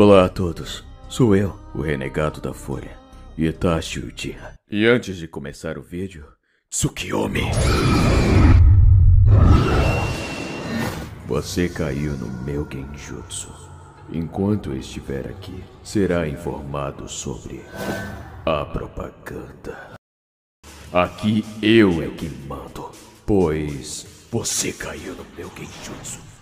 Olá a todos, sou eu, o renegado da Folha, Itachi Uchiha. E antes de começar o vídeo, Tsukiyomi! Você caiu no meu genjutsu. Enquanto estiver aqui, será informado sobre a propaganda. Aqui eu é que mando, pois você caiu no meu genjutsu.